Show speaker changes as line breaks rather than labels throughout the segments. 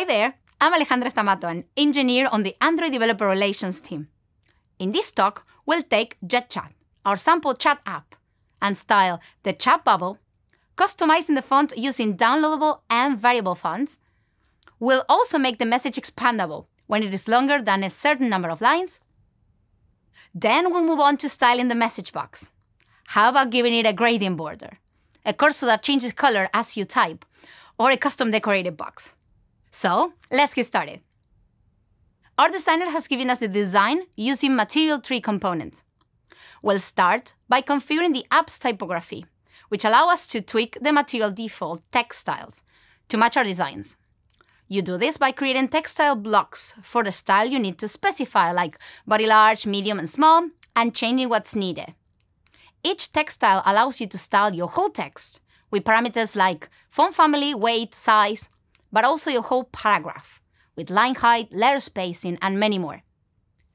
Hi there, I'm Alejandra Stamato, an engineer on the Android Developer Relations team. In this talk, we'll take Jetchat, our sample chat app, and style the chat bubble, customizing the font using downloadable and variable fonts. We'll also make the message expandable when it is longer than a certain number of lines. Then we'll move on to styling the message box. How about giving it a gradient border, a cursor that changes color as you type, or a custom decorated box? So let's get started. Our designer has given us the design using Material 3 components. We'll start by configuring the app's typography, which allow us to tweak the material default text styles to match our designs. You do this by creating text style blocks for the style you need to specify, like body large, medium, and small, and changing what's needed. Each text style allows you to style your whole text with parameters like font family, weight, size, but also your whole paragraph with line height, letter spacing, and many more.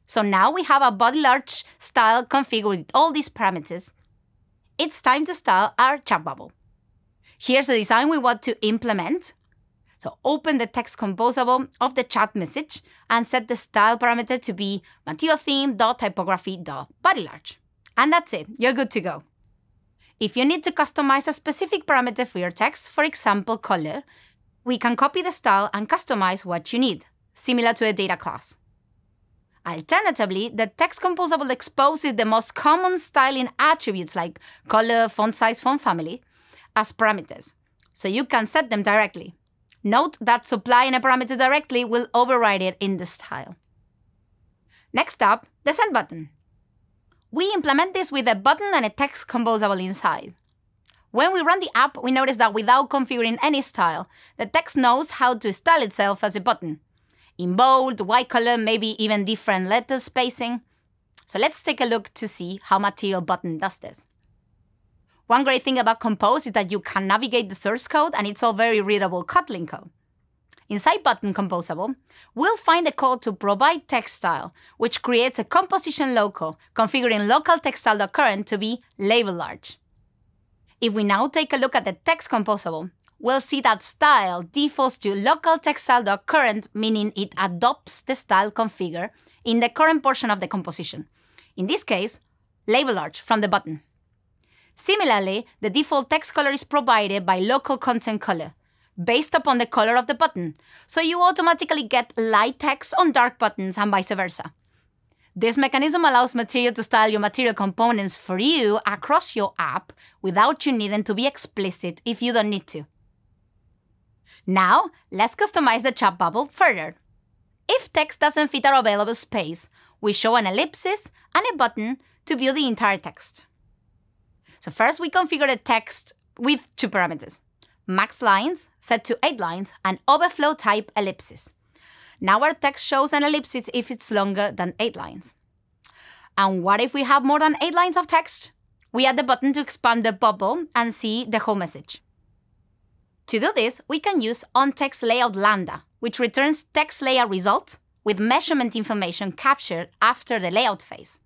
So now we have a body large style configured with all these parameters. It's time to style our chat bubble. Here's the design we want to implement. So open the text composable of the chat message and set the style parameter to be material theme typography body large. And that's it, you're good to go. If you need to customize a specific parameter for your text, for example, color, we can copy the style and customize what you need, similar to a data class. Alternatively, the text composable exposes the most common styling attributes like color, font size, font family as parameters, so you can set them directly. Note that supplying a parameter directly will override it in the style. Next up, the send button. We implement this with a button and a text composable inside. When we run the app, we notice that without configuring any style, the text knows how to style itself as a button. In bold, white color, maybe even different letter spacing. So let's take a look to see how Material Button does this. One great thing about Compose is that you can navigate the source code and it's all very readable Kotlin code. Inside Button Composable, we'll find the code to provide text style, which creates a composition local, configuring local text to be label large. If we now take a look at the text composable, we'll see that style defaults to local text style.current, meaning it adopts the style configure in the current portion of the composition. In this case, label large from the button. Similarly, the default text color is provided by local content color, based upon the color of the button, so you automatically get light text on dark buttons and vice versa. This mechanism allows Material to style your material components for you across your app without you needing to be explicit if you don't need to. Now, let's customize the chat bubble further. If text doesn't fit our available space, we show an ellipsis and a button to view the entire text. So first we configure the text with two parameters, max lines set to 8 lines and overflow type ellipsis. Now our text shows an ellipsis if it's longer than 8 lines. And what if we have more than 8 lines of text? We add the button to expand the bubble and see the whole message. To do this, we can use onTextLayout Lambda, which returns text layout result with measurement information captured after the layout phase.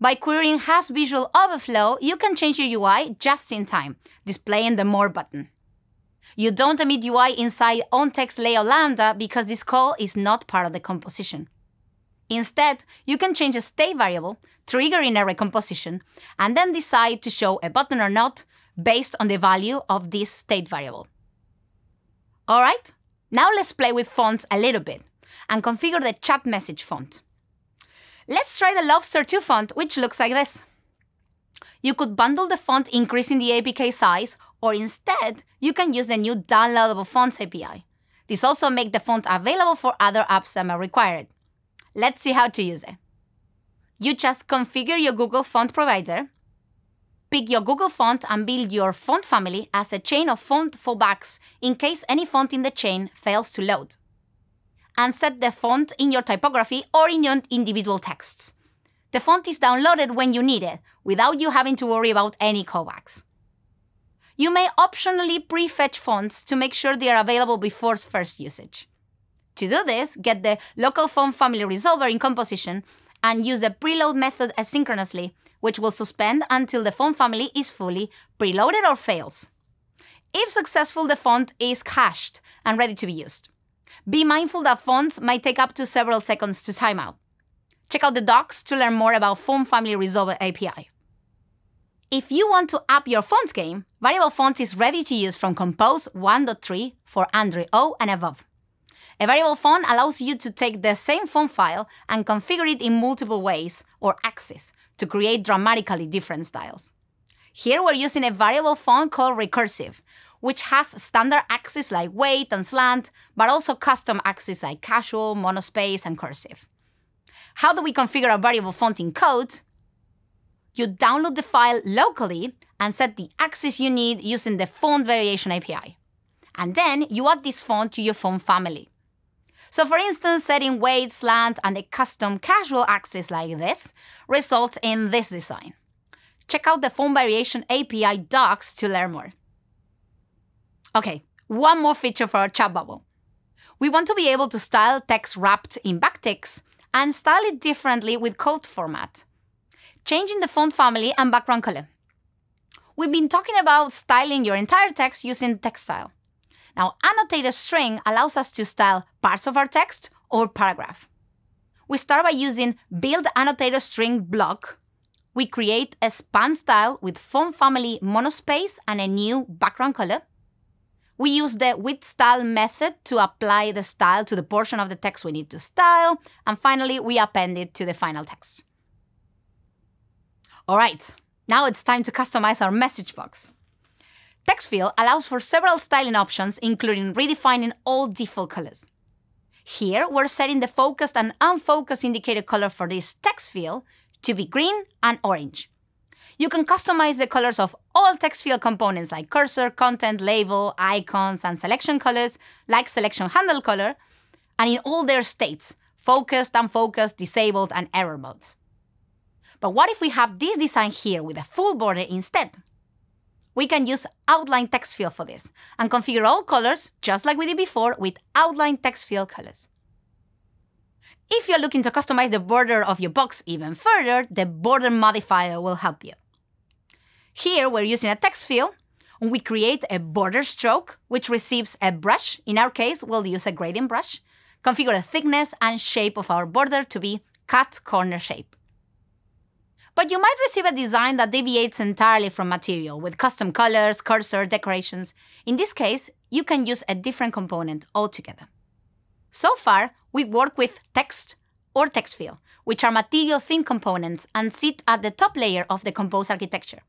By querying has visual overflow, you can change your UI just in time, displaying the More button. You don't emit UI inside onTextLayout Lambda because this call is not part of the composition. Instead, you can change a state variable, triggering a recomposition, and then decide to show a button or not based on the value of this state variable. Alright, now let's play with fonts a little bit and configure the chat message font. Let's try the Lobster 2 font, which looks like this. You could bundle the font increasing the APK size, or instead, you can use the new downloadable fonts API. This also makes the font available for other apps that may require it. Let's see how to use it. You just configure your Google font provider, pick your Google font and build your font family as a chain of font fallbacks in case any font in the chain fails to load. And set the font in your typography or in your individual texts. The font is downloaded when you need it, without you having to worry about any callbacks. You may optionally prefetch fonts to make sure they are available before first usage. To do this, get the local font family resolver in composition and use the preload method asynchronously, which will suspend until the font family is fully preloaded or fails. If successful, the font is cached and ready to be used. Be mindful that fonts might take up to several seconds to time out. Check out the docs to learn more about Font Family Resolver API. If you want to up your fonts game, Variable Fonts is ready to use from Compose 1.3 for Android O and above. A variable font allows you to take the same font file and configure it in multiple ways or axes to create dramatically different styles. Here we're using a variable font called Recursive, which has standard axes like weight and slant, but also custom axes like casual, monospace, and cursive. How do we configure a variable font in code? you download the file locally and set the axis you need using the Font Variation API. And then you add this font to your font family. So for instance, setting weight, slant, and a custom casual axis like this results in this design. Check out the Font Variation API docs to learn more. Okay, one more feature for our chat bubble. We want to be able to style text wrapped in backticks and style it differently with code format changing the font family and background color. We've been talking about styling your entire text using text style. Now, annotated string allows us to style parts of our text or paragraph. We start by using build annotated string block. We create a span style with font family monospace and a new background color. We use the with style method to apply the style to the portion of the text we need to style. And finally, we append it to the final text. All right, now it's time to customize our message box. Text TextField allows for several styling options, including redefining all default colors. Here, we're setting the focused and unfocused indicator color for this text field to be green and orange. You can customize the colors of all text field components like cursor, content, label, icons, and selection colors, like selection handle color, and in all their states, focused, unfocused, disabled, and error modes. But what if we have this design here with a full border instead? We can use outline text field for this and configure all colors, just like we did before, with outline text field colors. If you're looking to customize the border of your box even further, the border modifier will help you. Here we're using a text field. We create a border stroke, which receives a brush. In our case, we'll use a gradient brush. Configure the thickness and shape of our border to be cut corner shape. But you might receive a design that deviates entirely from material with custom colors, cursor, decorations. In this case, you can use a different component altogether. So far, we work with text or text field, which are material theme components and sit at the top layer of the Compose architecture.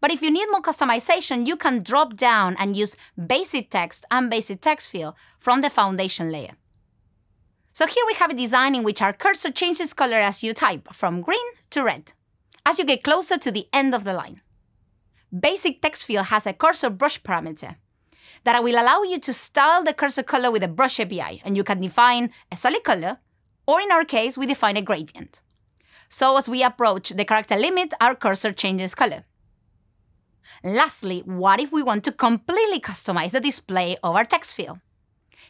But if you need more customization, you can drop down and use basic text and basic text field from the foundation layer. So here we have a design in which our cursor changes color as you type, from green to red as you get closer to the end of the line. Basic text field has a cursor brush parameter that will allow you to style the cursor color with a brush API, and you can define a solid color, or in our case, we define a gradient. So as we approach the character limit, our cursor changes color. Lastly, what if we want to completely customize the display of our text field?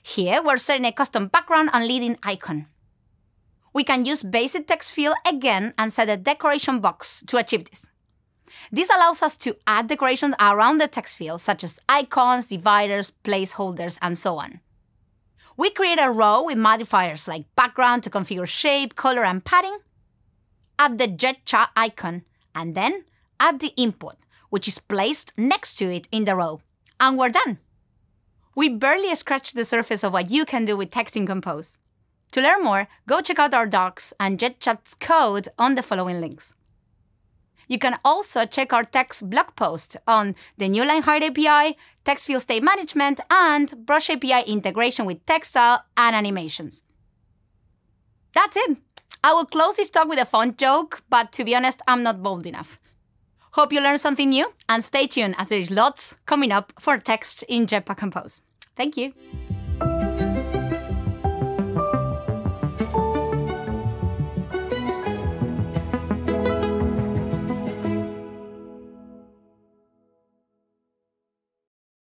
Here, we're setting a custom background and leading icon we can use basic text field again and set a decoration box to achieve this. This allows us to add decorations around the text field, such as icons, dividers, placeholders, and so on. We create a row with modifiers like background to configure shape, color, and padding, add the Jetchat icon, and then add the input, which is placed next to it in the row. And we're done. We barely scratched the surface of what you can do with text in Compose. To learn more, go check out our docs and Jetchat's code on the following links. You can also check our text blog post on the new line height API, text field state management, and Brush API integration with text style and animations. That's it. I will close this talk with a fun joke, but to be honest, I'm not bold enough. Hope you learned something new, and stay tuned as there is lots coming up for text in Jetpack Compose. Thank you.